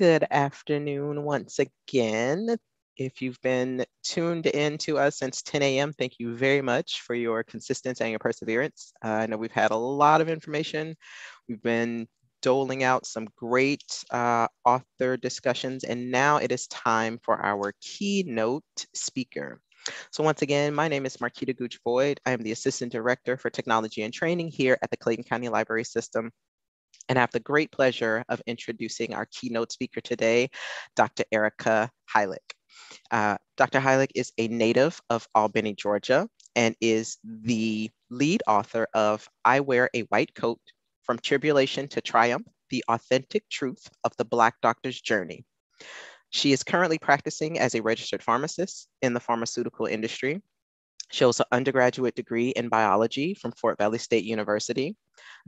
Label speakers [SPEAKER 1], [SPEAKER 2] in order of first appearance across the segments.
[SPEAKER 1] Good afternoon once again. If you've been tuned in to us since 10 a.m., thank you very much for your consistency and your perseverance. Uh, I know we've had a lot of information. We've been doling out some great uh, author discussions, and now it is time for our keynote speaker. So once again, my name is Marquita Gooch Boyd. I am the Assistant Director for Technology and Training here at the Clayton County Library System. And I have the great pleasure of introducing our keynote speaker today, Dr. Ericka Hylick. Uh, Dr. Hylick is a native of Albany, Georgia, and is the lead author of I Wear a White Coat From Tribulation to Triumph The Authentic Truth of the Black Doctor's Journey. She is currently practicing as a registered pharmacist in the pharmaceutical industry. She holds an undergraduate degree in biology from Fort Valley State University,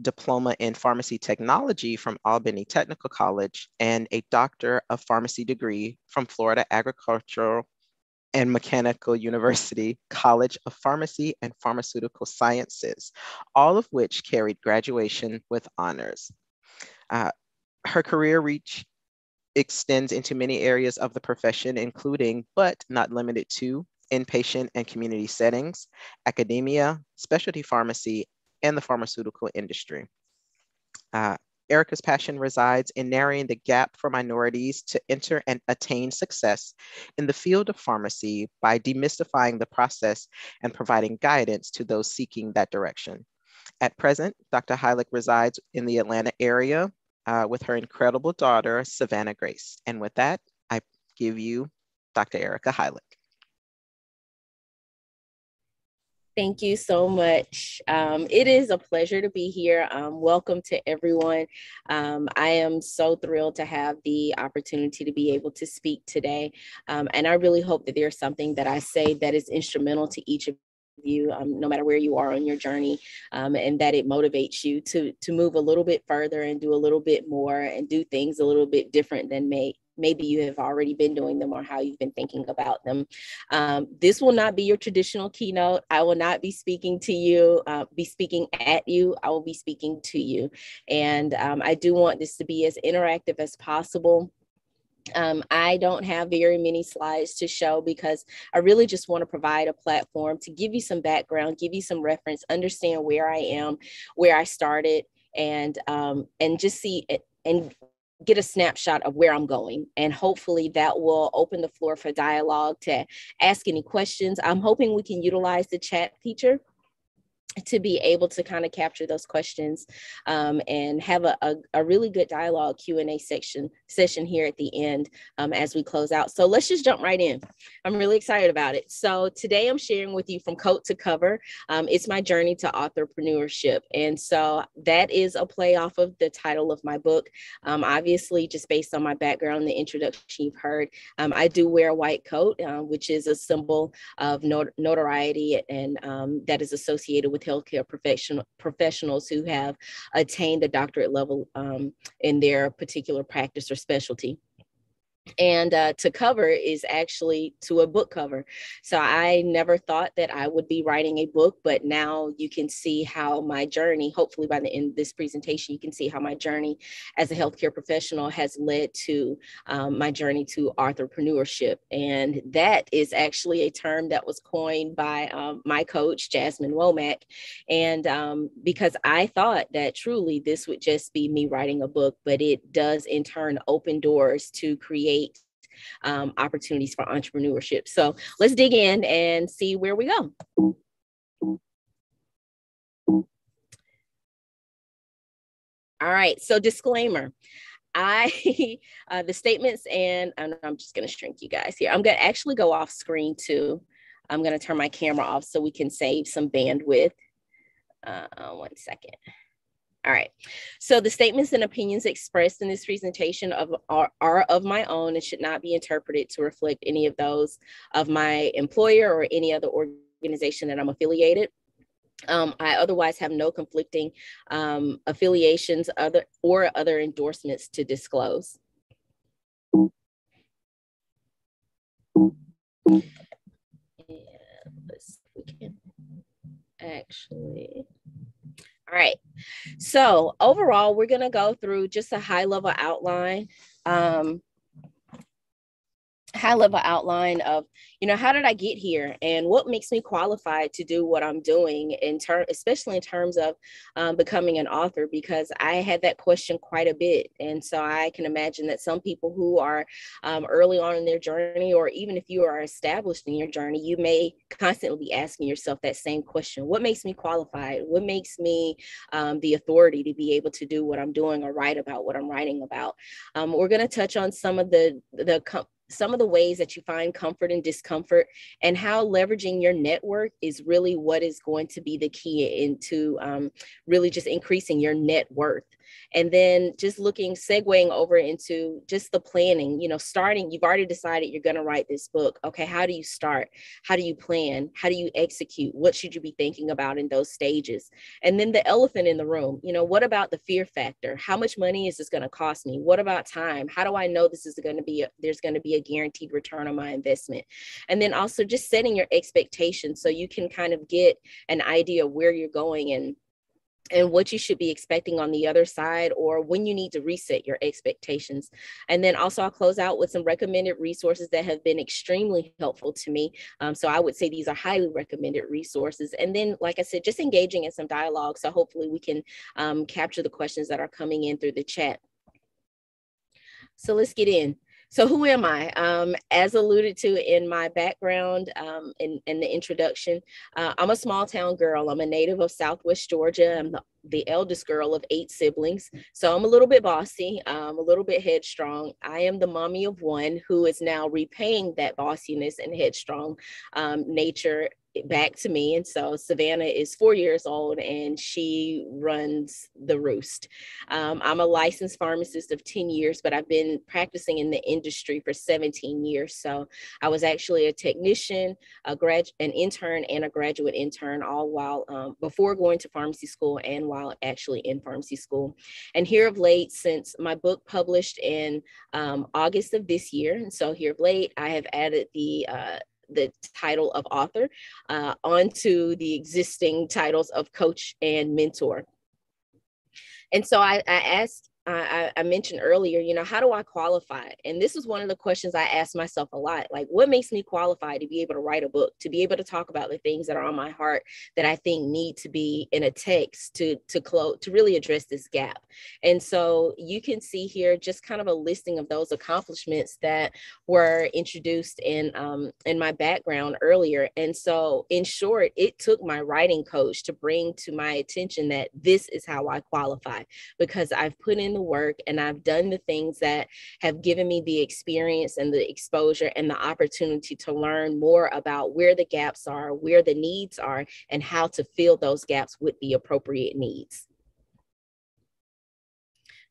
[SPEAKER 1] diploma in pharmacy technology from Albany Technical College, and a doctor of pharmacy degree from Florida Agricultural and Mechanical University College of Pharmacy and Pharmaceutical Sciences, all of which carried graduation with honors. Uh, her career reach extends into many areas of the profession, including, but not limited to, inpatient and community settings, academia, specialty pharmacy, and the pharmaceutical industry. Uh, Ericka's passion resides in narrowing the gap for minorities to enter and attain success in the field of pharmacy by demystifying the process and providing guidance to those seeking that direction. At present, Dr. Hylick resides in the Atlanta area uh, with her incredible daughter, Savannah Grace. And with that, I give you Dr. Ericka Hylick.
[SPEAKER 2] Thank you so much. Um, it is a pleasure to be here. Um, welcome to everyone. Um, I am so thrilled to have the opportunity to be able to speak today. Um, and I really hope that there's something that I say that is instrumental to each of you um, no matter where you are on your journey um, and that it motivates you to to move a little bit further and do a little bit more and do things a little bit different than may maybe you have already been doing them or how you've been thinking about them. Um, this will not be your traditional keynote. I will not be speaking to you, uh, be speaking at you. I will be speaking to you. And um, I do want this to be as interactive as possible. Um, I don't have very many slides to show because I really just want to provide a platform to give you some background, give you some reference, understand where I am, where I started, and um, and just see it and get a snapshot of where I'm going. And hopefully that will open the floor for dialogue to ask any questions. I'm hoping we can utilize the chat feature to be able to kind of capture those questions um, and have a, a, a, really good dialogue q&a section session here at the end um, as we close out. So let's just jump right in. I'm really excited about it. So today i'm sharing with you from coat to cover. Um, it's my journey to authorpreneurship. And so that is a play off of the title of my book. Um, obviously just based on my background the introduction you've heard um, i do wear a white coat uh, which is a symbol of not- notoriety and that is associated with with healthcare professional, professionals who have attained a doctorate level um, in their particular practice or specialty and uh, to cover is actually to a book cover. So I never thought that I would be writing a book, but now you can see how my journey, hopefully by the end of this presentation, you can see how my journey as a healthcare professional has led to um, my journey to authorpreneurship. And that is actually a term that was coined by um, my coach, Jasmine Womack. And um, because I thought that truly this would just be me writing a book, but it does in turn open doors to create create um, opportunities for entrepreneurship. So let's dig in and see where we go. All right, so disclaimer. I, uh, the statements, and I'm just going to shrink you guys here. I'm going to actually go off screen too. I'm going to turn my camera off so we can save some bandwidth. Uh, one second. All right. So the statements and opinions expressed in this presentation of, are, are, of my own and should not be interpreted to reflect any of those of my employer or any other organization that I'm affiliated. Um, I otherwise have no conflicting um, affiliations other or other endorsements to disclose. And let's we can actually all right. So overall, we're going to go through just a high level outline um, high level outline of you know how did i get here and what makes me qualified to do what i'm doing in term especially in terms of um, becoming an author because i had that question quite a bit. And so i can imagine that some people who are um, early on in their journey or even if you are established in your journey you may constantly be asking yourself that same question. What makes me qualified? What makes me um, the authority to be able to do what i'm doing or write about what i'm writing about? Um, we're going to touch on some of the the some of the ways that you find comfort and discomfort and how leveraging your network is really what is going to be the key into um, really just increasing your net worth and then just looking segueing over into just the planning you know starting you've already decided you're going to write this book. Okay how do you start? How do you plan? How do you execute? What should you be thinking about in those stages? And then the elephant in the room you know what about the fear factor? How much money is this going to cost me? What about time? How do i know this is going to be a, there's going to be a guaranteed return on my investment? And then also just setting your expectations so you can kind of get an idea of where you're going and and what you should be expecting on the other side or when you need to reset your expectations. And then also I'll close out with some recommended resources that have been extremely helpful to me. Um, so I would say these are highly recommended resources. And then, like I said, just engaging in some dialogue. So hopefully we can um, capture the questions that are coming in through the chat. So let's get in. So who am I? Um, as alluded to in my background um, in, in the introduction, uh, I'm a small town girl. I'm a native of Southwest Georgia. I'm the, the eldest girl of eight siblings. So I'm a little bit bossy, um, a little bit headstrong. I am the mommy of one who is now repaying that bossiness and headstrong um, nature back to me. And so Savannah is four years old and she runs the roost. Um, I'm a licensed pharmacist of 10 years, but I've been practicing in the industry for 17 years. So I was actually a technician, a grad, an intern, and a graduate intern, all while um, before going to pharmacy school and while actually in pharmacy school. And here of late, since my book published in um, August of this year, and so here of late, I have added the uh, the title of author uh, onto the existing titles of coach and mentor. And so I, I asked I, I, mentioned earlier, you know, how do I qualify? And this is one of the questions I ask myself a lot. Like, what makes me qualified to be able to write a book, to be able to talk about the things that are on my heart that I think need to be in a text to to close to really address this gap. And so you can see here just kind of a listing of those accomplishments that were introduced in um, in my background earlier. And so, in short, it took my writing coach to bring to my attention that this is how I qualify because I've put in the work and I've done the things that have given me the experience and the exposure and the opportunity to learn more about where the gaps are, where the needs are, and how to fill those gaps with the appropriate needs.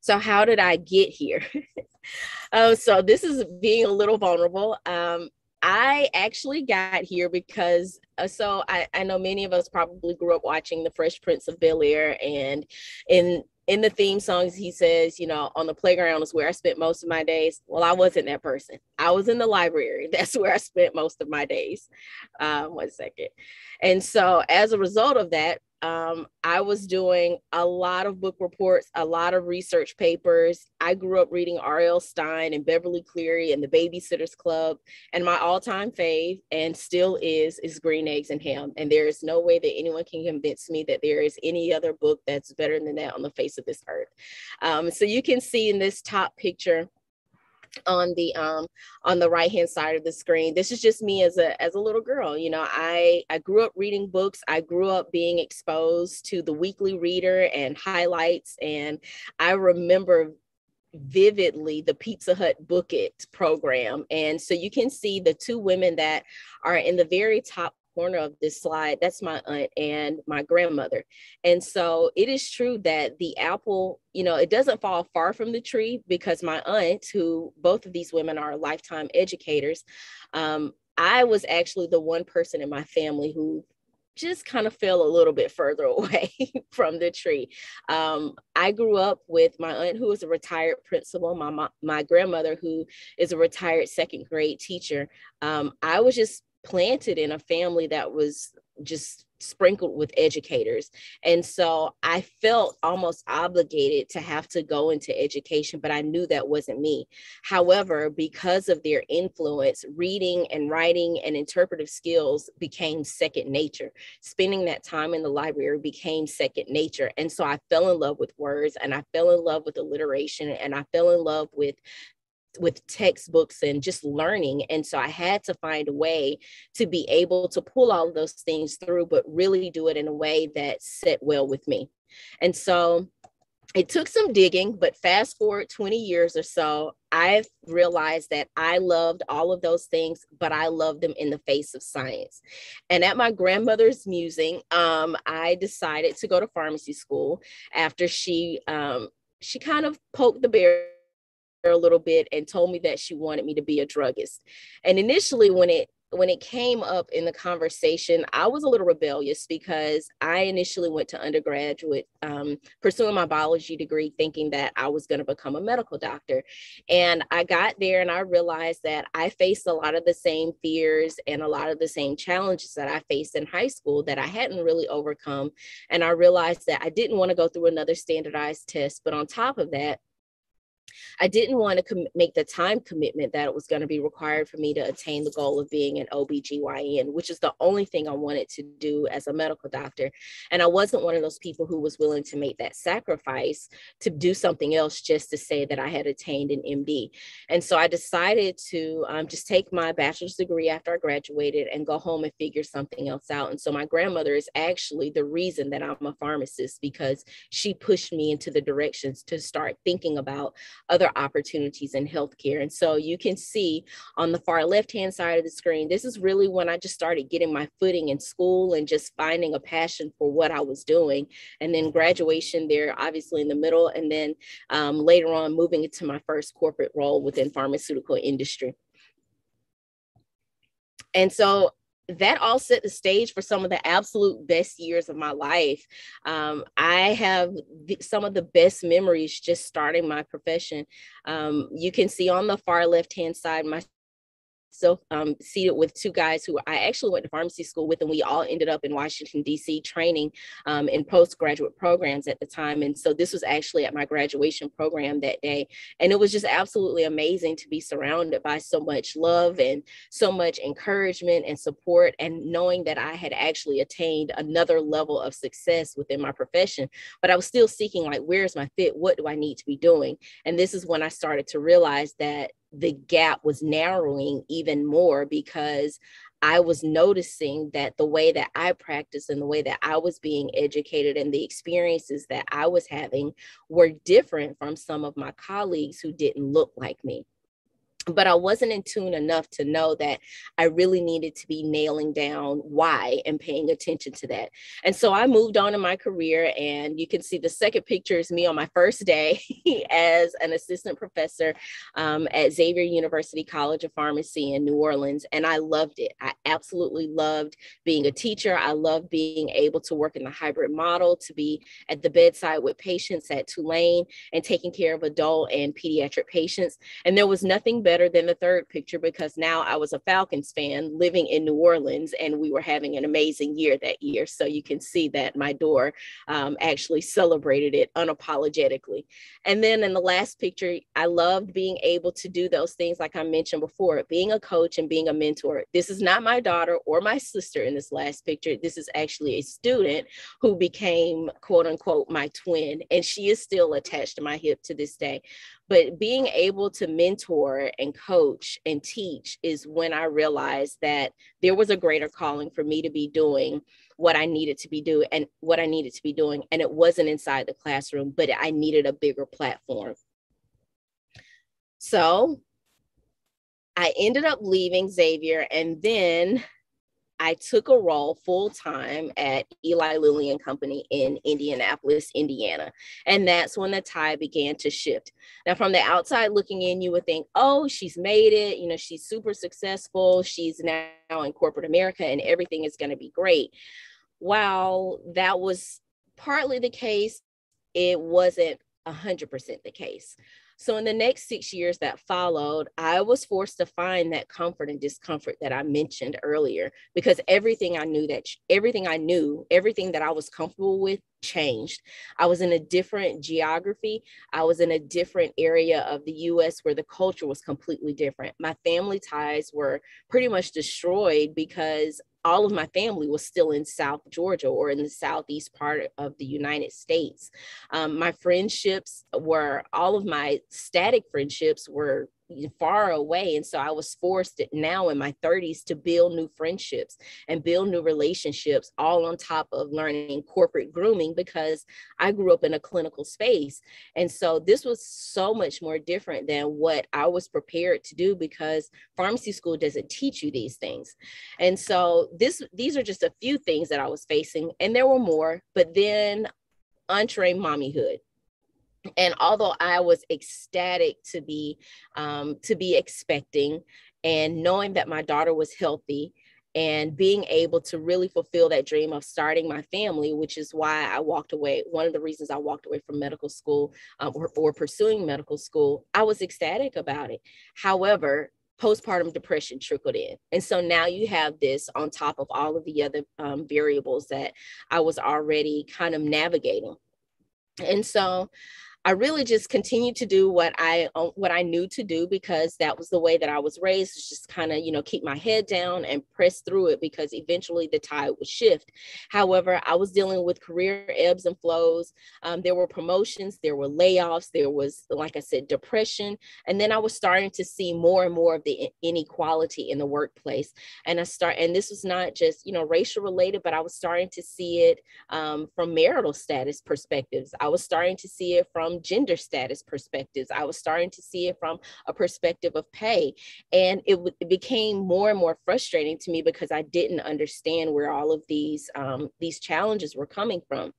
[SPEAKER 2] So, how did I get here? oh, so this is being a little vulnerable. Um, I actually got here because uh, so I, I know many of us probably grew up watching the Fresh Prince of Bel Air, and in in the theme songs, he says, you know, on the playground is where I spent most of my days. Well, I wasn't that person. I was in the library. That's where I spent most of my days. Um, one second. And so as a result of that, um, I was doing a lot of book reports, a lot of research papers. I grew up reading R.L. Stine and Beverly Cleary and the Babysitters Club. And my all time fave, and still is, is Green Eggs and Ham. And there is no way that anyone can convince me that there is any other book that's better than that on the face of this earth. Um, so you can see in this top picture on the um on the right hand side of the screen this is just me as a as a little girl you know i i grew up reading books i grew up being exposed to the weekly reader and highlights and i remember vividly the Pizza Hut Book It program. And so you can see the two women that are in the very top corner of this slide, that's my aunt and my grandmother. And so it is true that the apple, you know, it doesn't fall far from the tree because my aunt, who both of these women are lifetime educators, um, I was actually the one person in my family who just kind of fell a little bit further away from the tree. Um, I grew up with my aunt who was a retired principal, my, my, my grandmother who is a retired second grade teacher. Um, I was just planted in a family that was just sprinkled with educators. And so I felt almost obligated to have to go into education, but I knew that wasn't me. However, because of their influence, reading and writing and interpretive skills became second nature. Spending that time in the library became second nature. And so I fell in love with words and I fell in love with alliteration and I fell in love with with textbooks and just learning. And so I had to find a way to be able to pull all of those things through, but really do it in a way that set well with me. And so it took some digging, but fast forward 20 years or so, I've realized that I loved all of those things, but I loved them in the face of science. And at my grandmother's musing, um, I decided to go to pharmacy school after she um, she kind of poked the bear a little bit and told me that she wanted me to be a druggist. And initially when it when it came up in the conversation, I was a little rebellious because I initially went to undergraduate um, pursuing my biology degree, thinking that I was going to become a medical doctor. And I got there and I realized that I faced a lot of the same fears and a lot of the same challenges that I faced in high school that I hadn't really overcome. And I realized that I didn't want to go through another standardized test. But on top of that, I didn't want to com- make the time commitment that it was going to be required for me to attain the goal of being an OBGYN, which is the only thing I wanted to do as a medical doctor. And I wasn't one of those people who was willing to make that sacrifice to do something else just to say that I had attained an MD. And so I decided to um, just take my bachelor's degree after I graduated and go home and figure something else out. And so my grandmother is actually the reason that I'm a pharmacist because she pushed me into the directions to start thinking about other opportunities in healthcare. And so you can see on the far left hand side of the screen, this is really when I just started getting my footing in school and just finding a passion for what I was doing. And then graduation there, obviously in the middle, and then um, later on moving into my first corporate role within pharmaceutical industry. And so that all set the stage for some of the absolute best years of my life. Um, I have the, some of the best memories just starting my profession. Um, you can see on the far left hand side my so um, seated with two guys who I actually went to pharmacy school with, and we all ended up in Washington, D.C., training um, in postgraduate programs at the time. And so this was actually at my graduation program that day. And it was just absolutely amazing to be surrounded by so much love and so much encouragement and support, and knowing that I had actually attained another level of success within my profession. But I was still seeking, like, where's my fit? What do I need to be doing? And this is when I started to realize that the gap was narrowing even more because I was noticing that the way that I practiced and the way that I was being educated and the experiences that I was having were different from some of my colleagues who didn't look like me but I wasn't in tune enough to know that I really needed to be nailing down why and paying attention to that. And so I moved on in my career, and you can see the second picture is me on my first day as an assistant professor um, at Xavier University College of Pharmacy in New Orleans. And I loved it. I absolutely loved being a teacher. I loved being able to work in the hybrid model, to be at the bedside with patients at Tulane and taking care of adult and pediatric patients. And there was nothing better better than the third picture because now I was a Falcons fan living in New Orleans and we were having an amazing year that year. So you can see that my door um, actually celebrated it unapologetically. And then in the last picture, I loved being able to do those things like I mentioned before, being a coach and being a mentor. This is not my daughter or my sister in this last picture. This is actually a student who became quote unquote my twin, and she is still attached to my hip to this day. But being able to mentor and coach and teach is when I realized that there was a greater calling for me to be doing what I needed to be doing and what I needed to be doing. And it wasn't inside the classroom, but I needed a bigger platform. So I ended up leaving Xavier and then I took a role full time at Eli Lilly and Company in Indianapolis, Indiana. And that's when the tide began to shift. Now, from the outside looking in, you would think, oh, she's made it. You know, she's super successful. She's now in corporate America and everything is going to be great. While that was partly the case, it wasn't 100% the case. So, in the next six years that followed, I was forced to find that comfort and discomfort that I mentioned earlier because everything I knew that everything I knew, everything that I was comfortable with changed. I was in a different geography. I was in a different area of the US where the culture was completely different. My family ties were pretty much destroyed because all of my family was still in South Georgia or in the southeast part of the United States. Um, my friendships were, all of my static friendships were far away. And so I was forced now in my 30s to build new friendships and build new relationships, all on top of learning corporate grooming because I grew up in a clinical space. And so this was so much more different than what I was prepared to do because pharmacy school doesn't teach you these things. And so this these are just a few things that I was facing, and there were more, but then entree mommyhood and although i was ecstatic to be um, to be expecting and knowing that my daughter was healthy and being able to really fulfill that dream of starting my family which is why i walked away one of the reasons i walked away from medical school um, or, or pursuing medical school i was ecstatic about it however postpartum depression trickled in. And so now you have this on top of all of the other um, variables that I was already kind of navigating. And so I really just continued to do what I uh, what I knew to do because that was the way that I was raised. Just kind of you know keep my head down and press through it because eventually the tide would shift. However, I was dealing with career ebbs and flows. Um, there were promotions, there were layoffs, there was like I said depression, and then I was starting to see more and more of the inequality in the workplace. And I start and this was not just you know racial related, but I was starting to see it um, from marital status perspectives. I was starting to see it from from gender status perspectives. I was starting to see it from a perspective of pay. And it, w- it became more and more frustrating to me because I didn't understand where all of these, um, these challenges were coming from.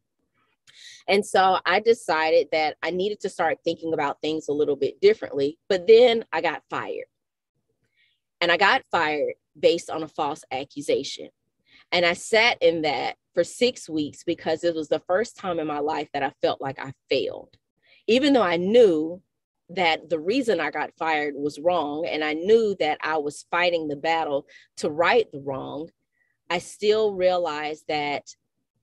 [SPEAKER 2] And so I decided that I needed to start thinking about things a little bit differently. But then I got fired. And I got fired based on a false accusation. And I sat in that for six weeks because it was the first time in my life that I felt like I failed even though I knew that the reason I got fired was wrong, and I knew that I was fighting the battle to right the wrong, I still realized that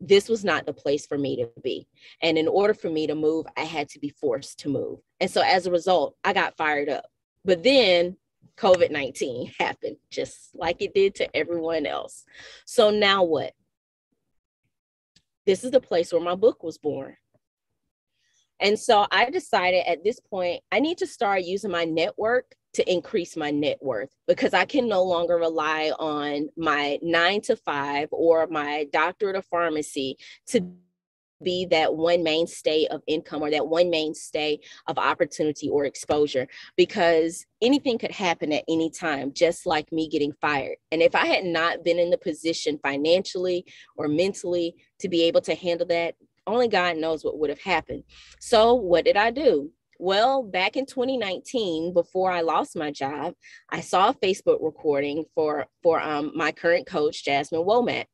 [SPEAKER 2] this was not the place for me to be. And in order for me to move, I had to be forced to move. And so as a result, I got fired up. But then COVID 19 happened, just like it did to everyone else. So now what? This is the place where my book was born. And so I decided at this point, I need to start using my network to increase my net worth because I can no longer rely on my nine to five or my doctorate of pharmacy to be that one mainstay of income or that one mainstay of opportunity or exposure because anything could happen at any time, just like me getting fired. And if I had not been in the position financially or mentally to be able to handle that, only God knows what would have happened. So, what did I do? Well, back in 2019, before I lost my job, I saw a Facebook recording for for um, my current coach, Jasmine Womack.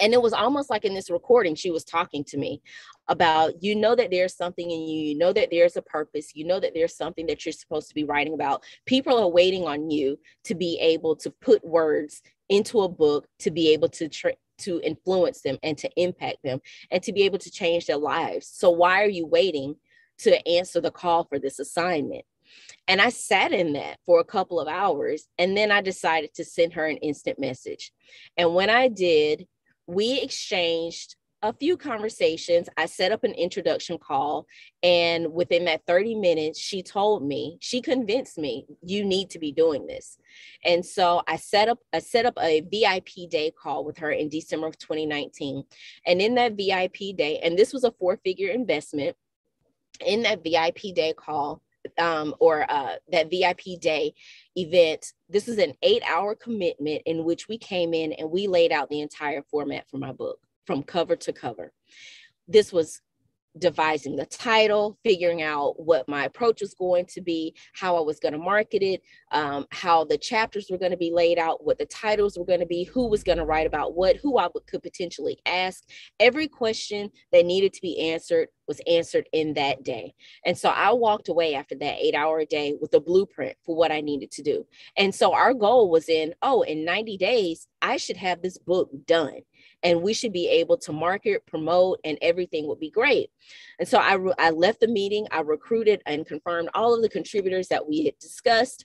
[SPEAKER 2] And it was almost like in this recording, she was talking to me about you know that there's something in you, you know that there's a purpose, you know that there's something that you're supposed to be writing about. People are waiting on you to be able to put words into a book to be able to tra- to influence them and to impact them and to be able to change their lives. So, why are you waiting to answer the call for this assignment? And I sat in that for a couple of hours and then I decided to send her an instant message. And when I did, we exchanged a few conversations. I set up an introduction call. And within that 30 minutes, she told me, she convinced me, you need to be doing this. And so I set up, I set up a VIP day call with her in December of 2019. And in that VIP day, and this was a four-figure investment, in that VIP day call, um, or uh, that VIP day event. This is an eight hour commitment in which we came in and we laid out the entire format for my book from cover to cover. This was devising the title, figuring out what my approach was going to be, how I was going to market it, um, how the chapters were going to be laid out, what the titles were going to be, who was going to write about what, who I would, could potentially ask. Every question that needed to be answered was answered in that day. And so I walked away after that eight hour day with a blueprint for what I needed to do. And so our goal was in, oh, in 90 days, I should have this book done and we should be able to market, promote, and everything would be great. And so I, I left the meeting, I recruited and confirmed all of the contributors that we had discussed.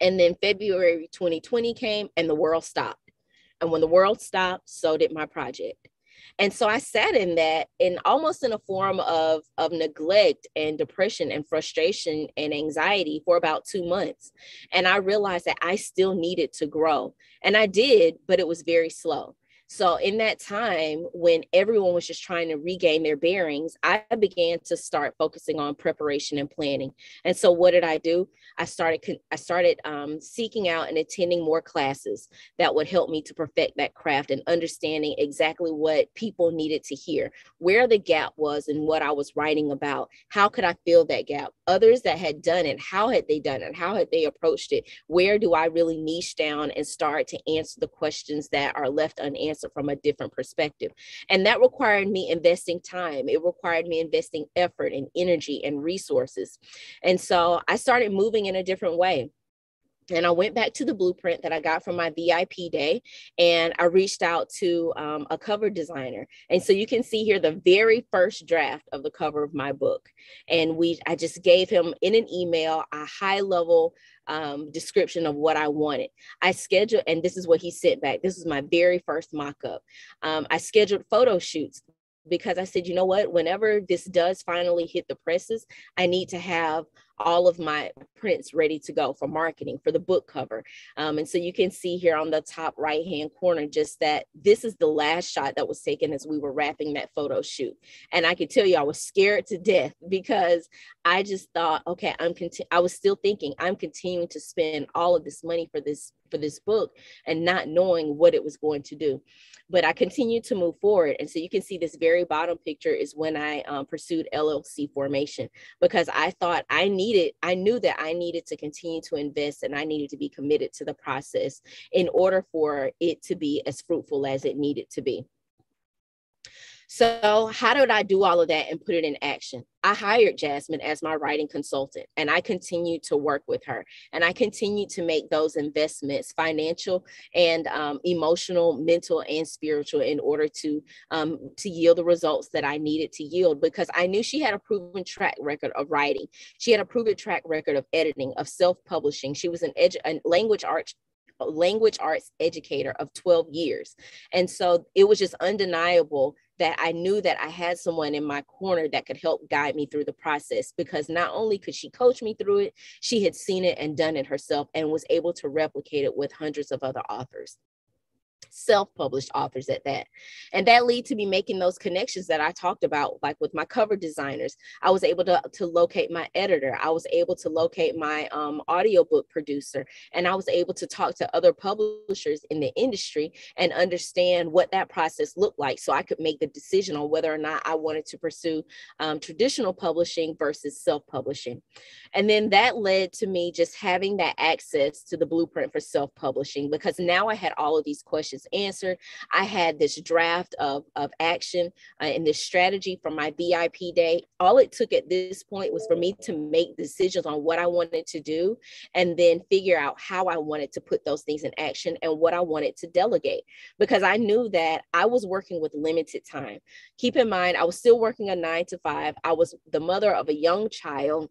[SPEAKER 2] And then February 2020 came and the world stopped. And when the world stopped, so did my project. And so I sat in that in almost in a form of, of neglect and depression and frustration and anxiety for about two months. And I realized that I still needed to grow. And I did, but it was very slow. So, in that time when everyone was just trying to regain their bearings, I began to start focusing on preparation and planning. And so, what did I do? I started I started um, seeking out and attending more classes that would help me to perfect that craft and understanding exactly what people needed to hear, where the gap was, and what I was writing about. How could I fill that gap? Others that had done it, how had they done it? How had they approached it? Where do I really niche down and start to answer the questions that are left unanswered? From a different perspective. And that required me investing time. It required me investing effort and energy and resources. And so I started moving in a different way and I went back to the blueprint that I got from my VIP day and I reached out to um, a cover designer. And so you can see here the very first draft of the cover of my book. And we, I just gave him in an email a high level um, description of what I wanted. I scheduled, and this is what he sent back. This is my very first mock up. Um, I scheduled photo shoots because I said, you know what, whenever this does finally hit the presses, I need to have all of my prints ready to go for marketing for the book cover. Um, and so you can see here on the top right hand corner just that this is the last shot that was taken as we were wrapping that photo shoot. And I can tell you, I was scared to death because I just thought, okay, I'm conti- I was still thinking I'm continuing to spend all of this money for this for this book and not knowing what it was going to do. But I continued to move forward. And so you can see this very bottom picture is when I um, pursued LLC formation because I thought I needed, I knew that I needed to continue to invest and I needed to be committed to the process in order for it to be as fruitful as it needed to be. So, how did I do all of that and put it in action? I hired Jasmine as my writing consultant and I continued to work with her and I continued to make those investments, financial and um, emotional, mental, and spiritual, in order to, um, to yield the results that I needed to yield because I knew she had a proven track record of writing. She had a proven track record of editing, of self publishing. She was an, edu- a language arts language arts educator of 12 years. And so it was just undeniable that I knew that I had someone in my corner that could help guide me through the process because not only could she coach me through it, she had seen it and done it herself and was able to replicate it with hundreds of other authors self-published authors at that. And that lead to me making those connections that i talked about like with my cover designers. I was able to, to locate my editor. I was able to locate my um, audiobook producer. And i was able to talk to other publishers in the industry and understand what that process looked like so i could make the decision on whether or not i wanted to pursue um, traditional publishing versus self-publishing. And then that led to me just having that access to the blueprint for self-publishing because now i had all of these questions questions answered. I had this draft of, of action uh, and this strategy for my VIP day. All it took at this point was for me to make decisions on what I wanted to do and then figure out how I wanted to put those things in action and what I wanted to delegate because I knew that I was working with limited time. Keep in mind, I was still working a nine to five. I was the mother of a young child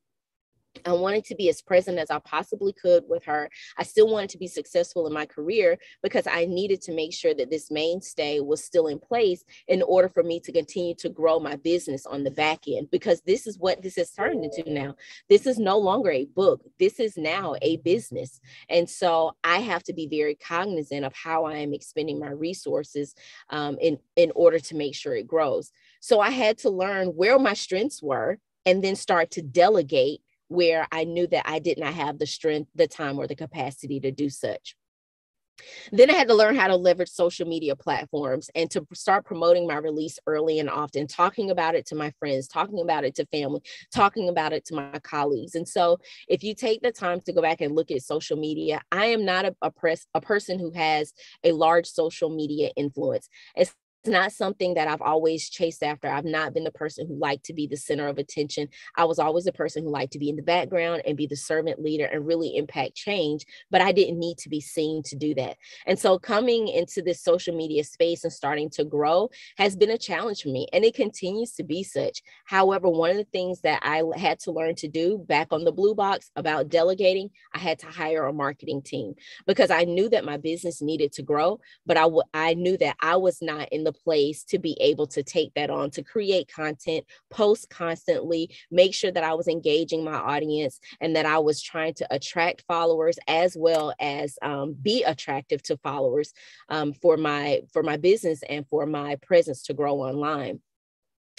[SPEAKER 2] I wanted to be as present as I possibly could with her. I still wanted to be successful in my career because I needed to make sure that this mainstay was still in place in order for me to continue to grow my business on the back end. Because this is what this has turned into now. This is no longer a book, this is now a business. And so I have to be very cognizant of how I am expending my resources um, in, in order to make sure it grows. So I had to learn where my strengths were and then start to delegate where I knew that I did not have the strength, the time, or the capacity to do such. then I had to learn how to leverage social media platforms and to start promoting my release early and often, talking about it to my friends, talking about it to family, talking about it to my colleagues. And so, if you take the time to go back and look at social media, I am not a, a, press, a person who has a large social media influence. It's not something that I've always chased after. I've not been the person who liked to be the center of attention. I was always the person who liked to be in the background and be the servant leader and really impact change, but I didn't need to be seen to do that. And so coming into this social media space and starting to grow has been a challenge for me, and it continues to be such. However, one of the things that I had to learn to do back on the blue box about delegating, I had to hire a marketing team because I knew that my business needed to grow, but I, w- I knew that I was not in the the place to be able to take that on, to create content, post constantly, make sure that I was engaging my audience and that I was trying to attract followers as well as um, be attractive to followers um, for my for my business and for my presence to grow online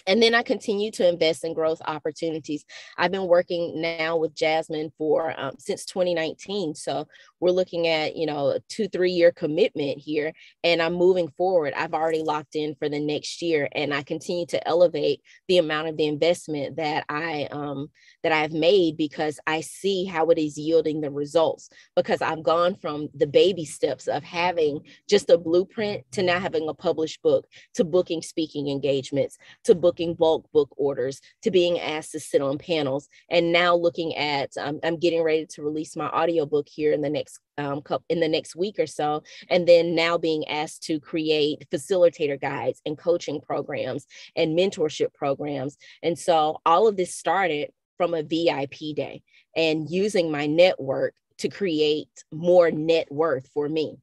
[SPEAKER 2] and then I continue to invest in growth opportunities. I've been working now with Jasmine for um, since 2019. So we're looking at, you know, a two, three year commitment here, and I'm moving forward. I've already locked in for the next year, and I continue to elevate the amount of the investment that I um, that I've made because I see how it is yielding the results. Because I've gone from the baby steps of having just a blueprint to now having a published book, to booking speaking engagements, to booking bulk book orders to being asked to sit on panels. And now looking at um, i'm getting ready to release my audiobook here in the next um, in the next week or so. And then now being asked to create facilitator guides and coaching programs and mentorship programs. And so all of this started from a vip day and using my network to create more net worth for me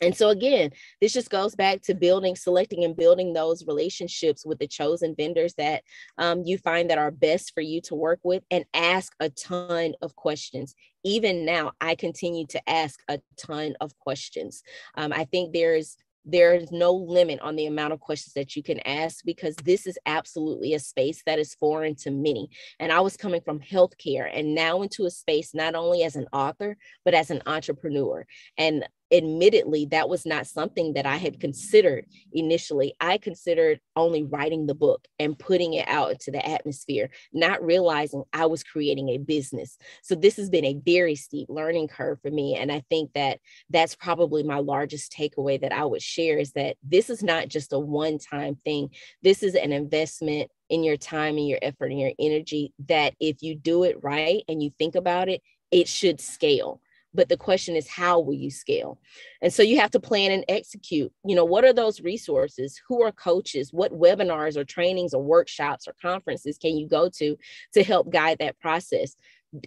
[SPEAKER 2] and so again this just goes back to building selecting and building those relationships with the chosen vendors that um, you find that are best for you to work with and ask a ton of questions even now i continue to ask a ton of questions um, i think there's there's no limit on the amount of questions that you can ask because this is absolutely a space that is foreign to many. And I was coming from healthcare and now into a space not only as an author, but as an entrepreneur. And admittedly that was not something that i had considered initially. I considered only writing the book and putting it out into the atmosphere not realizing i was creating a business. So this has been a very steep learning curve for me and i think that that's probably my largest takeaway that i would share is that this is not just a one time thing. This is an investment in your time and your effort and your energy that if you do it right and you think about it it should scale but the question is how will you scale? And so you have to plan and execute. You know what are those resources? Who are coaches? What webinars or trainings or workshops or conferences can you go to to help guide that process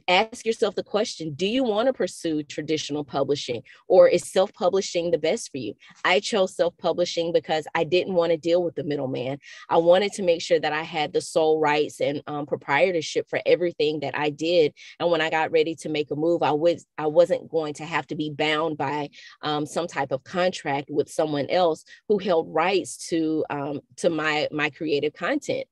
[SPEAKER 2] ask yourself the question do you want to pursue traditional publishing or is self-publishing the best for you? I chose self-publishing because i didn't want to deal with the middleman. I wanted to make sure that i had the sole rights and um, proprietorship for everything that i did and when i got ready to make a move i was i wasn't going to have to be bound by um, some type of contract with someone else who held rights to um, to my my creative content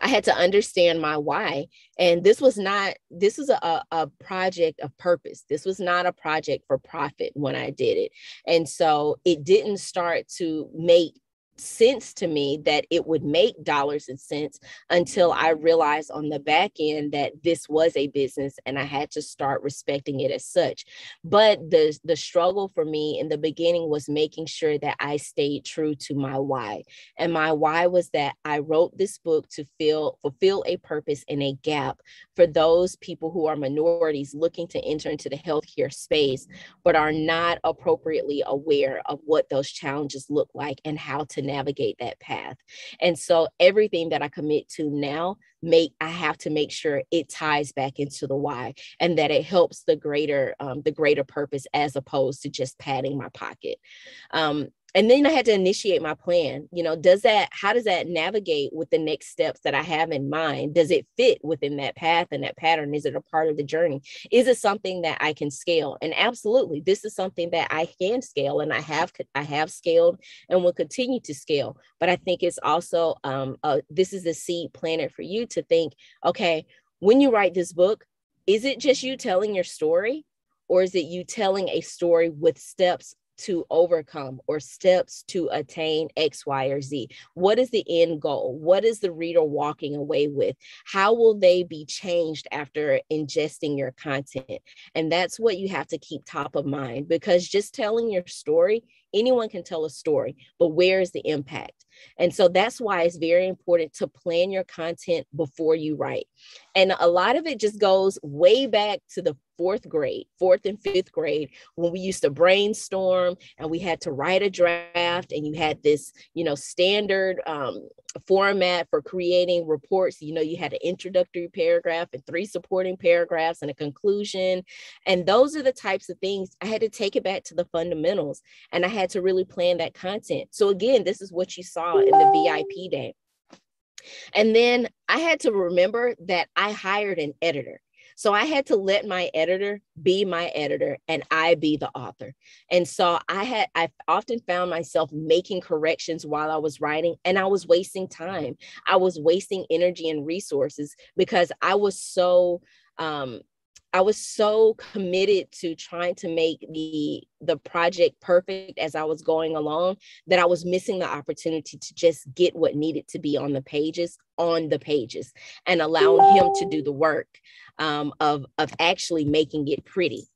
[SPEAKER 2] I had to understand my why. And this was not, this was a, a project of purpose. This was not a project for profit when I did it. And so it didn't start to make sense to me that it would make dollars and cents until I realized on the back end that this was a business and I had to start respecting it as such. But the the struggle for me in the beginning was making sure that I stayed true to my why. And my why was that I wrote this book to fill fulfill a purpose and a gap for those people who are minorities looking to enter into the healthcare space but are not appropriately aware of what those challenges look like and how to navigate that path. And so everything that I commit to now make I have to make sure it ties back into the why and that it helps the greater um, the greater purpose as opposed to just padding my pocket. Um, and then I had to initiate my plan. You know, does that, how does that navigate with the next steps that I have in mind? Does it fit within that path and that pattern? Is it a part of the journey? Is it something that I can scale? And absolutely, this is something that I can scale and I have, I have scaled and will continue to scale. But I think it's also, um, this is a seed planted for you to think, okay, when you write this book, is it just you telling your story? or is it you telling a story with steps to overcome or steps to attain X, Y, or Z? What is the end goal? What is the reader walking away with? How will they be changed after ingesting your content? And that's what you have to keep top of mind because just telling your story, anyone can tell a story, but where is the impact? And so that's why it's very important to plan your content before you write. And a lot of it just goes way back to the fourth grade, fourth and fifth grade, when we used to brainstorm and we had to write a draft, and you had this, you know, standard um, format for creating reports. You know, you had an introductory paragraph and three supporting paragraphs and a conclusion. And those are the types of things I had to take it back to the fundamentals and I had to really plan that content. So, again, this is what you saw in the VIP day. And then I had to remember that I hired an editor. So I had to let my editor be my editor and I be the author. And so I had, I often found myself making corrections while I was writing and I was wasting time. I was wasting energy and resources because I was so, um, I was so committed to trying to make the the project perfect as I was going along that I was missing the opportunity to just get what needed to be on the pages on the pages and allowing him to do the work um, of of actually making it pretty.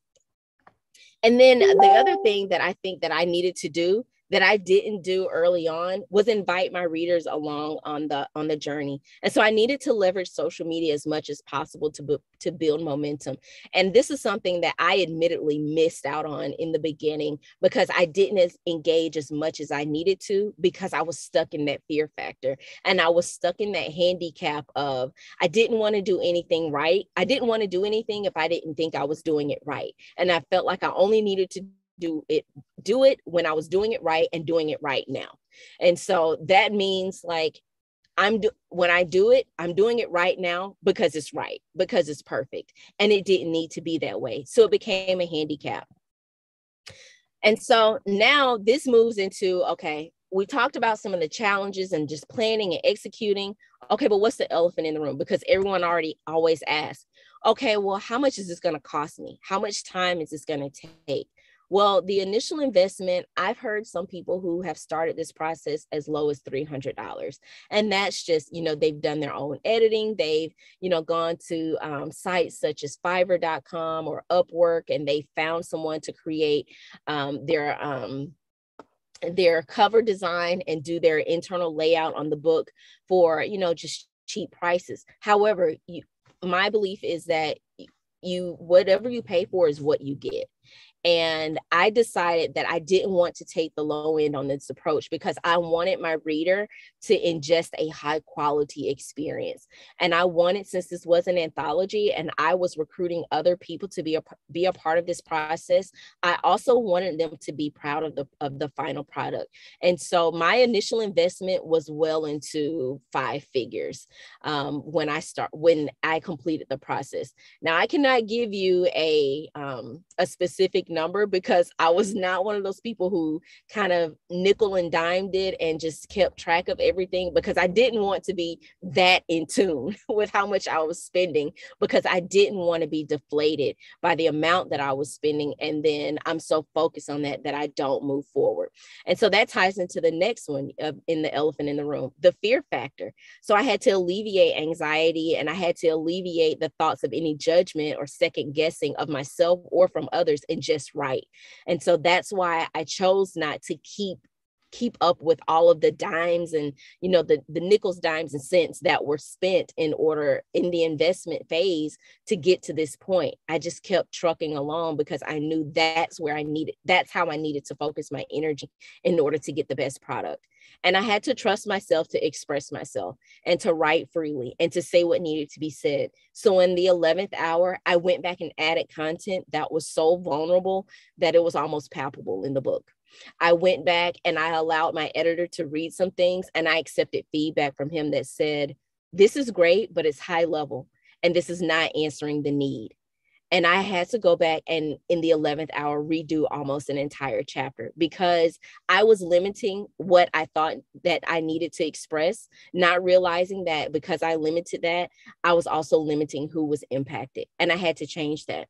[SPEAKER 2] And then the other thing that I think that I needed to do that I didn't do early on was invite my readers along on the on the journey. And so I needed to leverage social media as much as possible to to build momentum. And this is something that I admittedly missed out on in the beginning because I didn't engage as much as I needed to because I was stuck in that fear factor and I was stuck in that handicap of I didn't want to do anything right. I didn't want to do anything if I didn't think I was doing it right. And I felt like I only needed to do it do it when I was doing it right and doing it right now. And so that means like I'm do when I do it, I'm doing it right now because it's right, because it's perfect. And it didn't need to be that way. So it became a handicap. And so now this moves into okay, we talked about some of the challenges and just planning and executing. Okay, but what's the elephant in the room? Because everyone already always asks, okay, well, how much is this going to cost me? How much time is this going to take? Well, the initial investment, I've heard some people who have started this process as low as $300. And that's just, you know, they've done their own editing. They've, you know, gone to um, sites such as fiverr.com or Upwork, and they found someone to create um, their, um, their cover design and do their internal layout on the book for, you know, just cheap prices. However, you, my belief is that you whatever you pay for is what you get and I decided that I didn't want to take the low end on this approach because I wanted my reader to ingest a high quality experience. And I wanted, since this was an anthology and I was recruiting other people to be a, be a part of this process, I also wanted them to be proud of the, of the final product. And so my initial investment was well into five figures um, when I start, when I completed the process. Now I cannot give you a, um, a specific number because I was not one of those people who kind of nickel and dimed it and just kept track of everything because I didn't want to be that in tune with how much I was spending because I didn't want to be deflated by the amount that I was spending. And then I'm so focused on that that I don't move forward. And so that ties into the next one uh, in the elephant in the room the fear factor. So I had to alleviate anxiety and I had to alleviate the thoughts of any judgment or second guessing of myself or from others and just right. And so that's why I chose not to keep keep up with all of the dimes and you know the the nickels dimes and cents that were spent in order in the investment phase to get to this point. I just kept trucking along because i knew that's where i needed that's how i needed to focus my energy in order to get the best product. And i had to trust myself to express myself and to write freely and to say what needed to be said. So in the 11th hour i went back and added content that was so vulnerable that it was almost palpable in the book I went back and I allowed my editor to read some things and I accepted feedback from him that said, This is great, but it's high level and this is not answering the need. And I had to go back and in the 11th hour redo almost an entire chapter because I was limiting what I thought that I needed to express, not realizing that because I limited that, I was also limiting who was impacted. And I had to change that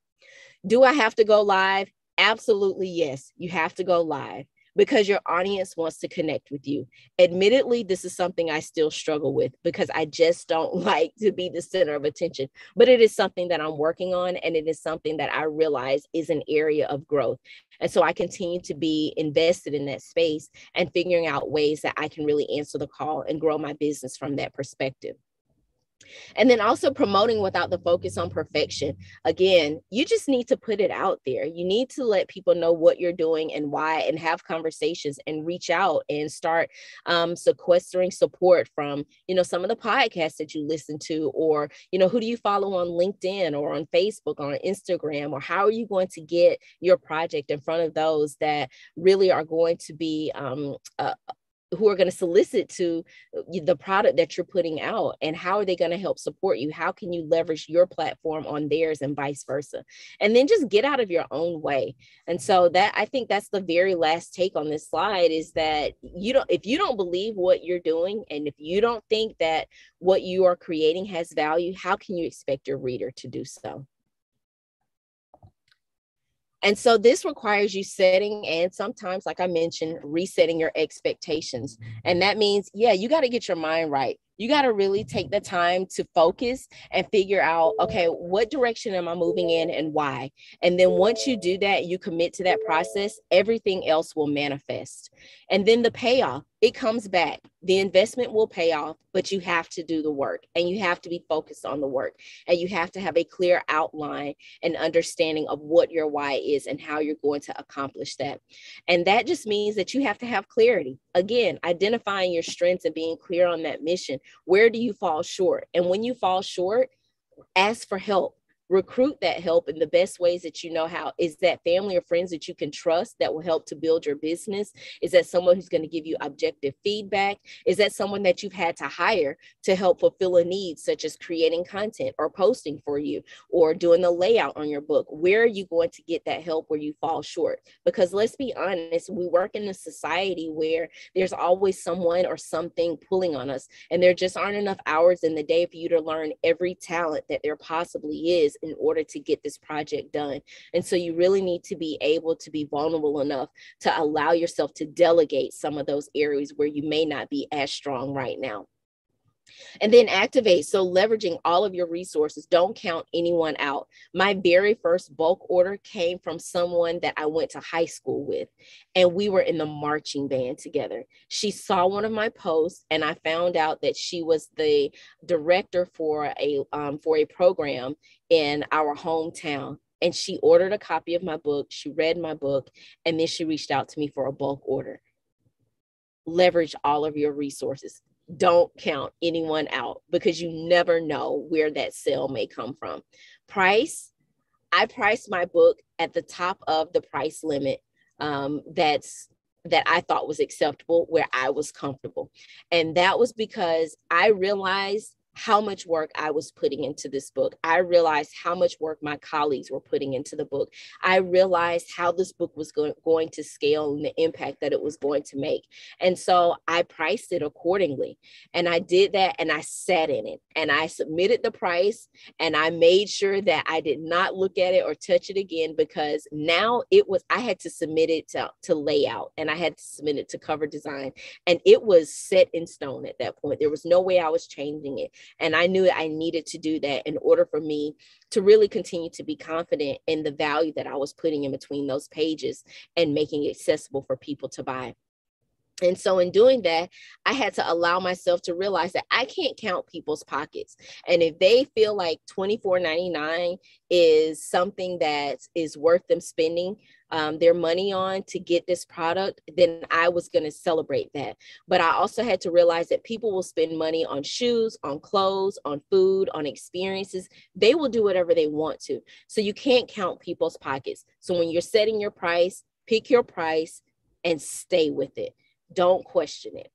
[SPEAKER 2] Do I have to go live? Absolutely, yes. You have to go live because your audience wants to connect with you. Admittedly, this is something I still struggle with because I just don't like to be the center of attention, but it is something that I'm working on and it is something that I realize is an area of growth. And so I continue to be invested in that space and figuring out ways that I can really answer the call and grow my business from that perspective. And then also promoting without the focus on perfection. Again, you just need to put it out there. You need to let people know what you're doing and why, and have conversations and reach out and start um, sequestering support from, you know, some of the podcasts that you listen to, or, you know, who do you follow on LinkedIn or on Facebook or on Instagram, or how are you going to get your project in front of those that really are going to be um, who are going to solicit to uh, the product that you're putting out and how are they going to help support you? How can you leverage your platform on theirs and vice versa? And then just get out of your own way. And so that i think that's the very last take on this slide is that you don't if you don't believe what you're doing and if you don't think that what you are creating has value how can you expect your reader to do so and so this requires you setting and sometimes, like I mentioned, resetting your expectations. And that means, yeah, you got to get your mind right you got to really take the time to focus and figure out okay what direction am i moving in and why? And then once you do that you commit to that process everything else will manifest. And then the payoff it comes back. The investment will pay off but you have to do the work and you have to be focused on the work. And you have to have a clear outline and understanding of what your why is and how you're going to accomplish that. And that just means that you have to have clarity. Again identifying your strengths and being clear on that mission where do you fall short? And when you fall short, ask for help recruit that help in the best ways that you know how. Is that family or friends that you can trust that will help to build your business? Is that someone who's going to give you objective feedback? Is that someone that you've had to hire to help fulfill a need such as creating content or posting for you or doing the layout on your book? Where are you going to get that help where you fall short? Because let's be honest we work in a society where there's always someone or something pulling on us and there just aren't enough hours in the day for you to learn every talent that there possibly is in order to get this project done. And so you really need to be able to be vulnerable enough to allow yourself to delegate some of those areas where you may not be as strong right now. And then activate. So, leveraging all of your resources. Don't count anyone out. My very first bulk order came from someone that I went to high school with, and we were in the marching band together. She saw one of my posts, and I found out that she was the director for a um, for a program in our hometown. And she ordered a copy of my book. She read my book, and then she reached out to me for a bulk order. Leverage all of your resources don't count anyone out because you never know where that sale may come from. Price, I priced my book at the top of the price limit um, that's that I thought was acceptable, where I was comfortable. And that was because I realized how much work I was putting into this book. I realized how much work my colleagues were putting into the book. I realized how this book was going, going to scale and the impact that it was going to make. And so I priced it accordingly. And I did that and I sat in it and I submitted the price and I made sure that I did not look at it or touch it again because now it was, I had to submit it to, to layout and I had to submit it to cover design. And it was set in stone at that point. There was no way I was changing it. And I knew I needed to do that in order for me to really continue to be confident in the value that I was putting in between those pages and making it accessible for people to buy. And so, in doing that, I had to allow myself to realize that I can't count people's pockets. And if they feel like $24.99 is something that is worth them spending um, their money on to get this product, then I was going to celebrate that. But I also had to realize that people will spend money on shoes, on clothes, on food, on experiences. They will do whatever they want to. So, you can't count people's pockets. So, when you're setting your price, pick your price and stay with it don't question it.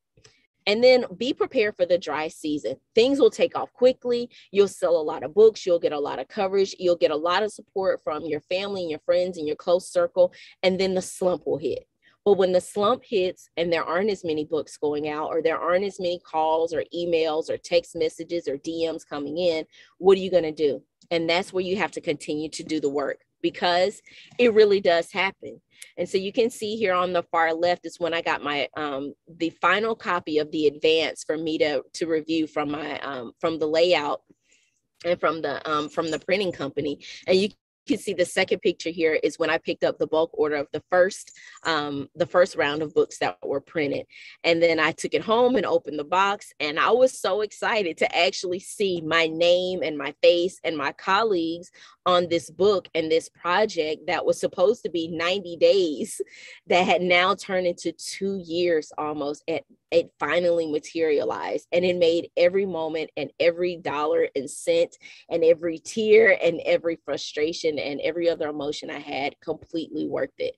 [SPEAKER 2] And then be prepared for the dry season. Things will take off quickly. You'll sell a lot of books. You'll get a lot of coverage. You'll get a lot of support from your family and your friends and your close circle. And then the slump will hit. But when the slump hits and there aren't as many books going out, or there aren't as many calls or emails or text messages or DMs coming in, what are you going to do? And that's where you have to continue to do the work because it really does happen. And so you can see here on the far left is when I got my um, the final copy of the advance for me to to review from my um, from the layout and from the um, from the printing company. And you can see the second picture here is when I picked up the bulk order of the first um, the first round of books that were printed. And then I took it home and opened the box. And I was so excited to actually see my name and my face and my colleagues on this book and this project that was supposed to be 90 days that had now turned into two years almost at it finally materialized and it made every moment and every dollar and cent and every tear and every frustration and every other emotion I had completely worth it.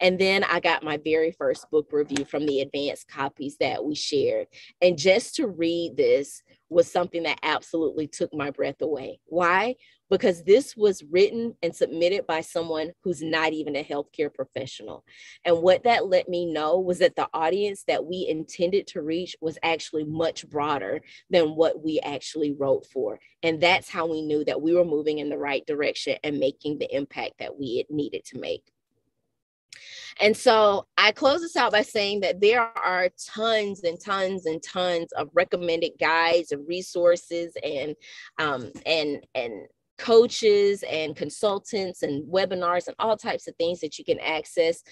[SPEAKER 2] And then I got my very first book review from the advanced copies that we shared. And just to read this was something that absolutely took my breath away. Why? because this was written and submitted by someone who's not even a healthcare professional. And what that let me know was that the audience that we intended to reach was actually much broader than what we actually wrote for. And that's how we knew that we were moving in the right direction and making the impact that we needed to make. And so I close this out by saying that there are tons and tons and tons of recommended guides and resources and um, and and coaches and consultants and webinars and all types of things that you can access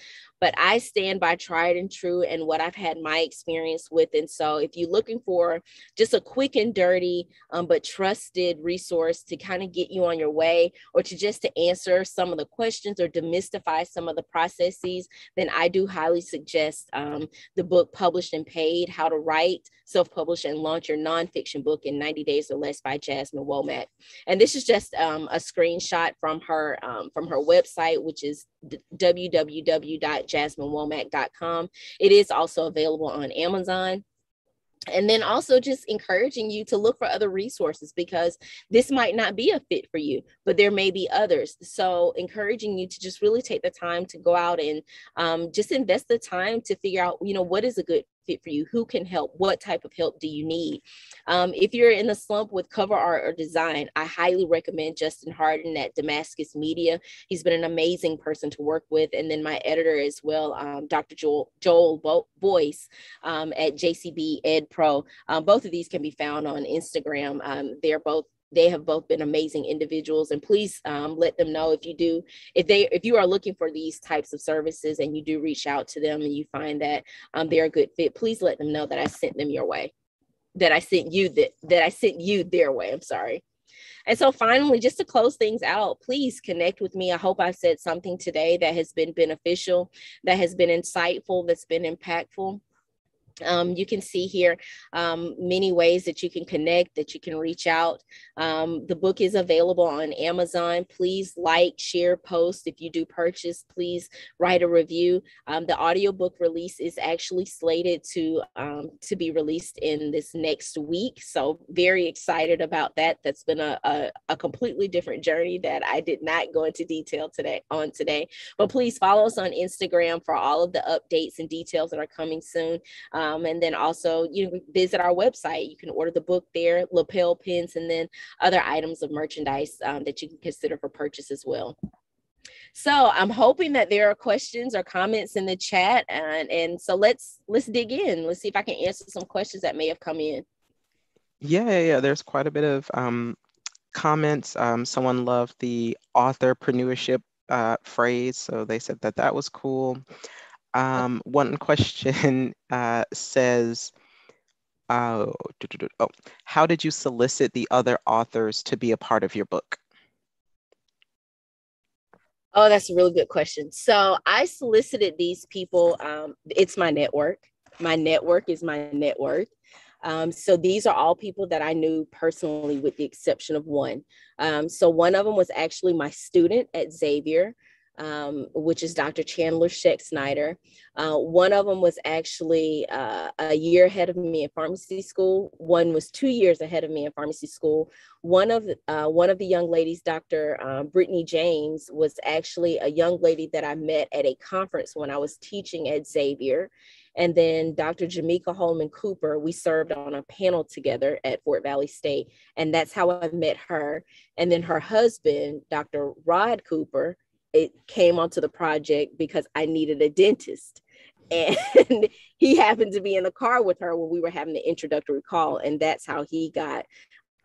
[SPEAKER 2] but I stand by tried and true and what I've had my experience with. And so if you're looking for just a quick and dirty, um, but trusted resource to kind of get you on your way or to just to answer some of the questions or demystify some of the processes, then I do highly suggest um, the book Published and Paid, How to Write, Self-Publish and Launch Your Nonfiction Book in 90 Days or Less by Jasmine Womack. And this is just um, a screenshot from her, um, from her website, which is www.jasminewomack.com. It is also available on Amazon and then also just encouraging you to look for other resources because this might not be a fit for you but there may be others so encouraging you to just really take the time to go out and um, just invest the time to figure out you know what is a good fit for you who can help what type of help do you need? Um, if you're in a slump with cover art or design i highly recommend justin harden at damascus media. He's been an amazing person to work with. And then my editor as well um, dr joel joel Bo- boyce um, at jcb ed pro. Um, both of these can be found on instagram. Um, they're both they have both been amazing individuals and please um, let them know if you do if they if you are looking for these types of services and you do reach out to them and you find that um, they're a good fit please let them know that i sent them your way that i sent you that that i sent you their way i'm sorry. And so finally just to close things out please connect with me. I hope i said something today that has been beneficial that has been insightful that's been impactful um, you can see here um, many ways that you can connect, that you can reach out. Um, the book is available on Amazon. Please like, share, post. If you do purchase, please write a review. Um, the audiobook release is actually slated to, um, to be released in this next week. So very excited about that. That's been a, a, a completely different journey that I did not go into detail today on today. But please follow us on Instagram for all of the updates and details that are coming soon. Um, and then also, you know, visit our website. You can order the book there, lapel pins, and then other items of merchandise um, that you can consider for purchase as well. So I'm hoping that there are questions or comments in the chat, and and so let's let's dig in. Let's see if I can answer some questions that may have come in.
[SPEAKER 1] Yeah, yeah, yeah. There's quite a bit of um, comments. Um, someone loved the authorpreneurship uh, phrase, so they said that that was cool. Um, one question uh, says, uh, oh, how did you solicit the other authors to be a part of your book?
[SPEAKER 2] Oh, that's a really good question. So I solicited these people. Um, it's my network. My network is my network. Um, so these are all people that I knew personally, with the exception of one. Um, so one of them was actually my student at Xavier um, which is Dr. Chandler Sheck Snyder. Uh, one of them was actually uh, a year ahead of me in pharmacy school. One was two years ahead of me in pharmacy school. One of uh, one of the young ladies, Dr. Um, Brittany James, was actually a young lady that I met at a conference when I was teaching at Xavier. And then Dr. Jamaica Holman Cooper, we served on a panel together at Fort Valley State. And that's how I met her. And then her husband, Dr. Rod Cooper, it came onto the project because I needed a dentist. And he happened to be in the car with her when we were having the introductory call. And that's how he got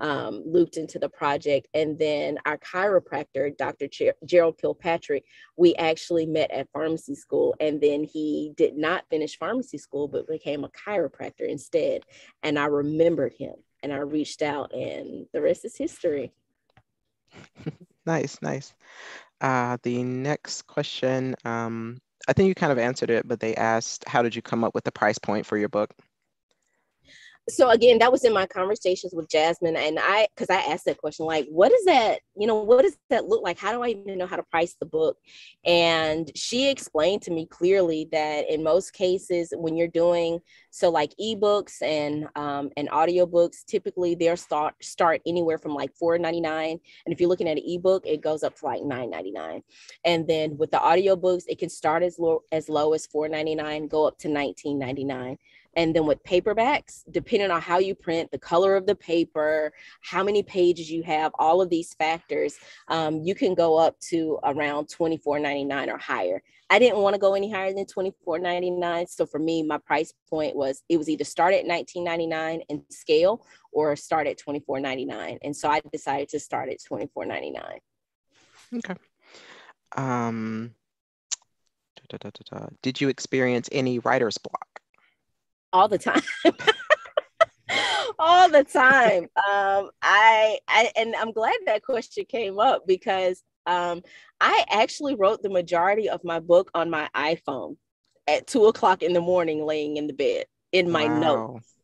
[SPEAKER 2] um, looped into the project. And then our chiropractor, Dr. Ger- Gerald Kilpatrick, we actually met at pharmacy school. And then he did not finish pharmacy school, but became a chiropractor instead. And I remembered him and I reached out, and the rest is history.
[SPEAKER 1] nice, nice. Uh, the next question, um, I think you kind of answered it, but they asked, how did you come up with the price point for your book?
[SPEAKER 2] So again that was in my conversations with jasmine and i because i asked that question like what is that you know what does that look like? How do i even know how to price the book? And she explained to me clearly that in most cases when you're doing so like ebooks and um, and audiobooks typically they're start start anywhere from like 4.99 and if you're looking at an ebook it goes up to like 9.99 and then with the audiobooks it can start as low as low as 4.99 go up to 19.99 and then with paperbacks, depending on how you print, the color of the paper, how many pages you have, all of these factors, um, you can go up to around $24.99 or higher. I didn't want to go any higher than $24.99. So for me, my price point was it was either start at $19.99 and scale or start at $24.99. And so I decided to start at $24.99.
[SPEAKER 1] Okay. Um, da, da, da, Did you experience any writer's block?
[SPEAKER 2] All the time. all the time. Um, I, I, and I'm glad that question came up because um, I actually wrote the majority of my book on my iPhone at two o'clock in the morning, laying in the bed in my wow. notes.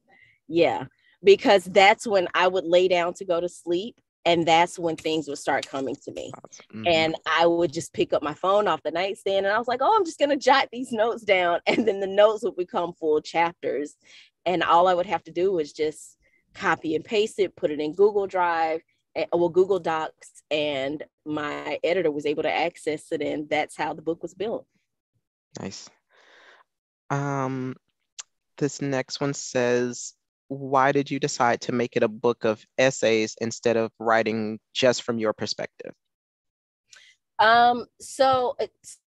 [SPEAKER 2] Yeah, because that's when I would lay down to go to sleep. And that's when things would start coming to me. Mm-hmm. And I would just pick up my phone off the nightstand and I was like, oh, I'm just going to jot these notes down. And then the notes would become full chapters. And all I would have to do was just copy and paste it, put it in Google Drive, eh, well, Google Docs, and my editor was able to access it. And that's how the book was built.
[SPEAKER 1] Nice. Um, this next one says, why did you decide to make it a book of essays instead of writing just from your perspective?
[SPEAKER 2] Um, so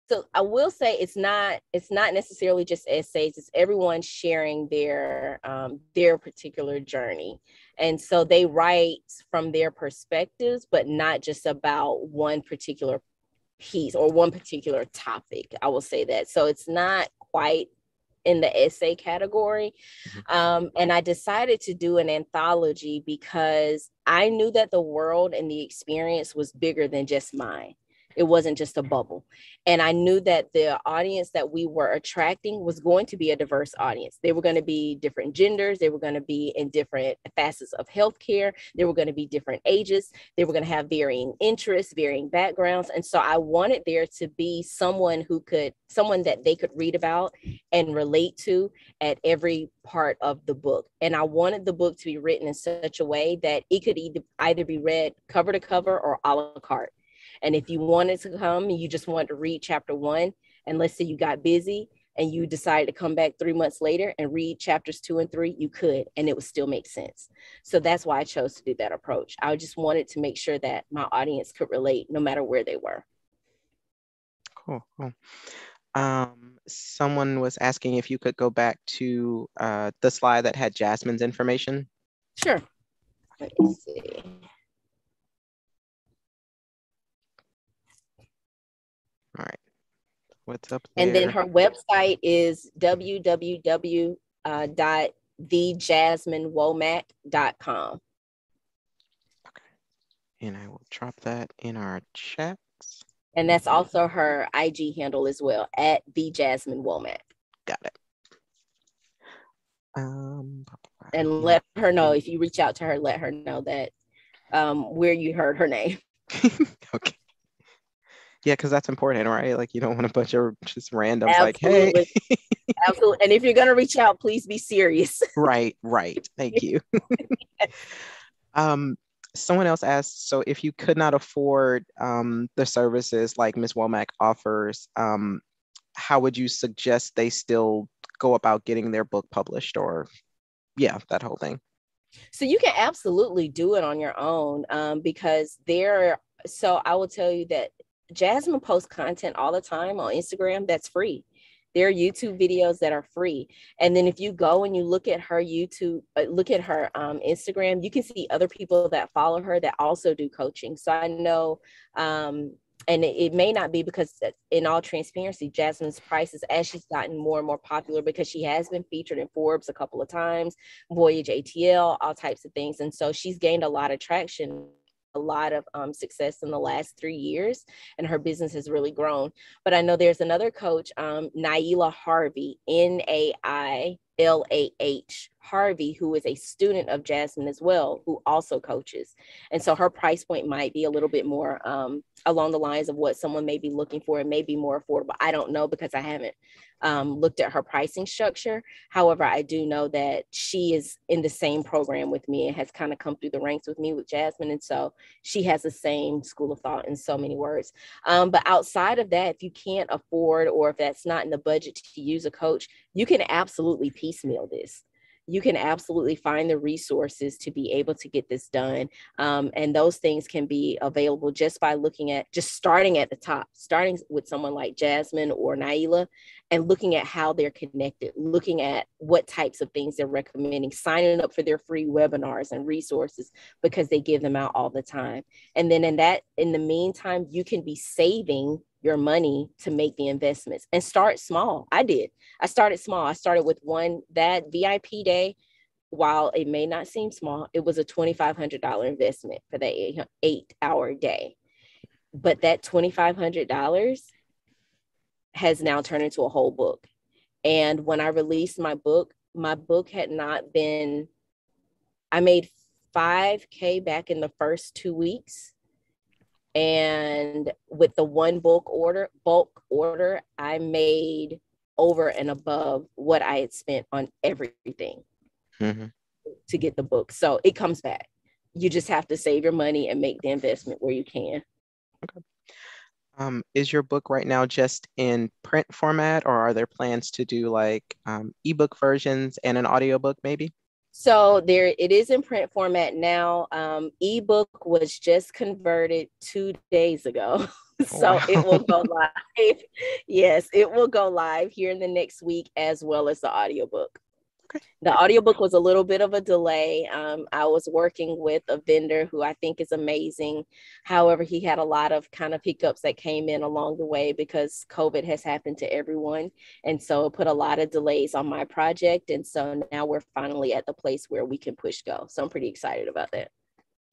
[SPEAKER 2] so I will say it's not it's not necessarily just essays. It's everyone sharing their um, their particular journey, and so they write from their perspectives, but not just about one particular piece or one particular topic. I will say that. So it's not quite in the essay category. Mm-hmm. Um, and I decided to do an anthology because I knew that the world and the experience was bigger than just mine. It wasn't just a bubble. And I knew that the audience that we were attracting was going to be a diverse audience. They were going to be different genders, they were going to be in different facets of healthcare, they were going to be different ages, they were going to have varying interests, varying backgrounds. And so I wanted there to be someone who could, someone that they could read about and relate to at every part of the book. And I wanted the book to be written in such a way that it could either, either be read cover to cover or a la carte. And if you wanted to come and you just wanted to read chapter one, and let's say you got busy and you decided to come back three months later and read chapters two and three, you could, and it would still make sense. So that's why I chose to do that approach. I just wanted to make sure that my audience could relate no matter where they were.
[SPEAKER 1] Cool, cool. Um, someone was asking if you could go back to uh, the slide that had Jasmine's information.
[SPEAKER 2] Sure. Let me see.
[SPEAKER 1] All right. What's up there?
[SPEAKER 2] And then her website is www.thejasminewomack.com.
[SPEAKER 1] Okay. And I will drop that in our chats.
[SPEAKER 2] And that's also her IG handle as well at the Jasmine Womack.
[SPEAKER 1] Got it. Um,
[SPEAKER 2] and let her know if you reach out to her, let her know that um, where you heard her name.
[SPEAKER 1] okay. Yeah, because that's important, right? Like you don't want a bunch of just randoms Absolutely. like, hey.
[SPEAKER 2] Absolutely. And if you're gonna reach out, please be serious.
[SPEAKER 1] right, right. Thank you. um, someone else asked, so if you could not afford um, the services like Ms. Womack offers, um, how would you suggest they still go about getting their book published or yeah, that whole thing?
[SPEAKER 2] So you can absolutely do it on your own um, because there. So I will tell you that Jasmine posts content all the time on Instagram that's free. There are YouTube videos that are free. And then if you go and you look at her YouTube, uh, look at her um, Instagram, you can see other people that follow her that also do coaching. So I know um, and it, it, may not be because uh, in all transparency jasmine's prices as she's gotten more and more popular because she has been featured in forbes a couple of times voyage atl all types of things and so she's gained a lot of traction a lot of um, success in the last three years and her business has really grown. But i know there's another coach um, naila harvey L A H Harvey, who is a student of Jasmine as well, who also coaches. And so her price point might be a little bit more um, along the lines of what someone may be looking for. It may be more affordable. I don't know because I haven't um, looked at her pricing structure. However, I do know that she is in the same program with me and has kind of come through the ranks with me with Jasmine. And so she has the same school of thought in so many words. Um, but outside of that, if you can't afford or if that's not in the budget to use a coach, you can absolutely piecemeal this you can absolutely find the resources to be able to get this done. Um, and those things can be available just by looking at just starting at the top, starting with someone like Jasmine or Naila and looking at how they're connected, looking at what types of things they're recommending, signing up for their free webinars and resources because they give them out all the time. And then in that, in the meantime, you can be saving your money to make the investments and start small. I did. I started small. I started with one that VIP day. While it may not seem small, it was a $2,500 investment for that eight, eight hour day. But that $2,500 has now turned into a whole book. And when I released my book, my book had not been, I made 5K back in the first two weeks and with the one bulk order bulk order i made over and above what i had spent on everything mm-hmm. to get the book. So it comes back. You just have to save your money and make the investment where you can.
[SPEAKER 1] Okay. Um, is your book right now just in print format or are there plans to do like um, ebook versions and an audiobook maybe
[SPEAKER 2] so there it is in print format now. Um, ebook was just converted two days ago. so wow. it will go live. yes, it will go live here in the next week as well as the audiobook. Okay. The audiobook was a little bit of a delay. Um, I was working with a vendor who I think is amazing. However, he had a lot of kind of hiccups that came in along the way because COVID has happened to everyone. And so it put a lot of delays on my project. And so now we're finally at the place where we can push go. So I'm pretty excited about that.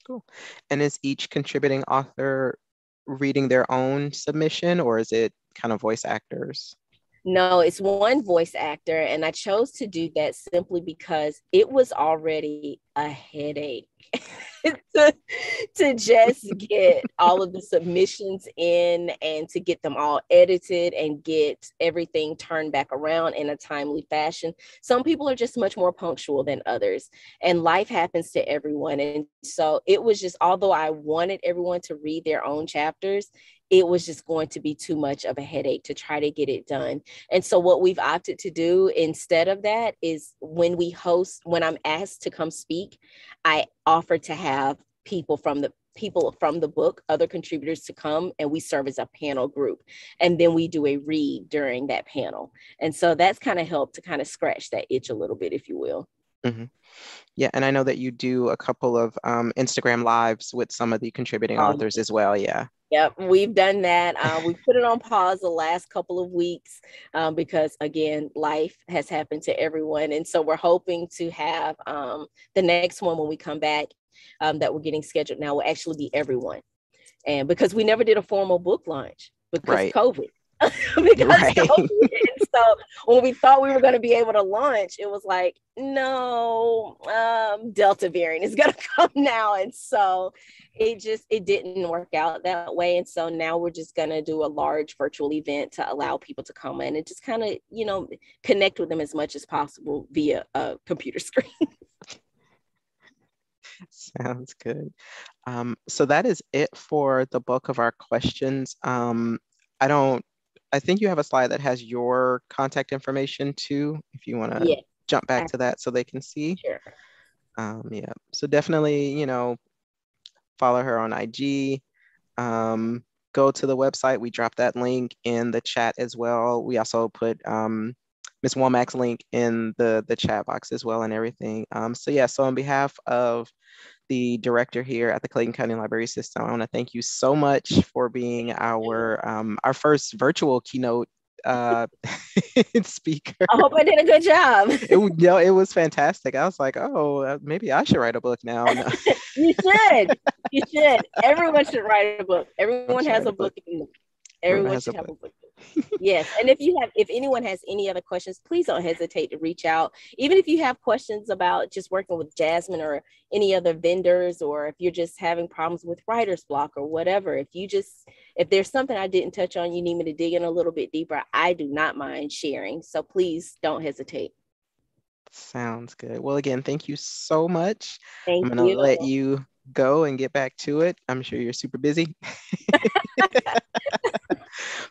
[SPEAKER 1] Cool. And is each contributing author reading their own submission or is it kind of voice actors?
[SPEAKER 2] No, it's one voice actor. And I chose to do that simply because it was already a headache to, to just get all of the submissions in and to get them all edited and get everything turned back around in a timely fashion. Some people are just much more punctual than others, and life happens to everyone. And so it was just, although I wanted everyone to read their own chapters, it was just going to be too much of a headache to try to get it done. And so, what we've opted to do instead of that is when we host, when I'm asked to come speak, I offer to have people from the people from the book, other contributors to come, and we serve as a panel group. And then we do a read during that panel. And so that's kind of helped to kind of scratch that itch a little bit, if you will.
[SPEAKER 1] Mm-hmm. Yeah, and I know that you do a couple of um, Instagram lives with some of the contributing um, authors as well. Yeah.
[SPEAKER 2] Yep, we've done that. Uh, we put it on pause the last couple of weeks um, because, again, life has happened to everyone. And so we're hoping to have um, the next one when we come back um, that we're getting scheduled now will actually be everyone. And because we never did a formal book launch because right. COVID. because right. So when we thought we were going to be able to launch, it was like, no, um, Delta variant is going to come now. And so it just, it didn't work out that way. And so now we're just going to do a large virtual event to allow people to come in and just kind of, you know, connect with them as much as possible via a computer screen.
[SPEAKER 1] Sounds good. Um, so that is it for the bulk of our questions. Um, I don't I think you have a slide that has your contact information too, if you want to yeah. jump back to that so they can see.
[SPEAKER 2] Sure.
[SPEAKER 1] Um, yeah. So definitely, you know, follow her on IG. Um, go to the website. We drop that link in the chat as well. We also put um, Ms. Womack's link in the, the chat box as well and everything. Um, so yeah, so on behalf of the director here at the Clayton County Library System, I want to thank you so much for being our um, our first virtual keynote uh, speaker.
[SPEAKER 2] I hope I did a good job.
[SPEAKER 1] it, you know, it was fantastic. I was like, oh, uh, maybe I should write a book now. No.
[SPEAKER 2] you should. You should. Everyone should write a book. Everyone has a book. book. Everyone should have a book yes. And if you have, if anyone has any other questions, please don't hesitate to reach out. Even if you have questions about just working with Jasmine or any other vendors, or if you're just having problems with writer's block or whatever, if you just, if there's something I didn't touch on, you need me to dig in a little bit deeper, I do not mind sharing. So please don't hesitate.
[SPEAKER 1] Sounds good. Well, again, thank you so much.
[SPEAKER 2] Thank
[SPEAKER 1] I'm going to let you go and get back to it. I'm sure you're super busy.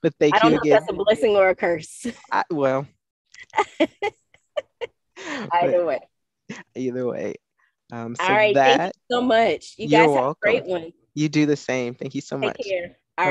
[SPEAKER 1] but thank
[SPEAKER 2] I don't
[SPEAKER 1] you
[SPEAKER 2] know
[SPEAKER 1] again.
[SPEAKER 2] If that's a blessing or a curse.
[SPEAKER 1] I, well,
[SPEAKER 2] either way.
[SPEAKER 1] Either way. Um, so
[SPEAKER 2] All right.
[SPEAKER 1] That,
[SPEAKER 2] thank you so much. You guys have welcome. a great one.
[SPEAKER 1] You do the same. Thank you so
[SPEAKER 2] Take
[SPEAKER 1] much.
[SPEAKER 2] Care.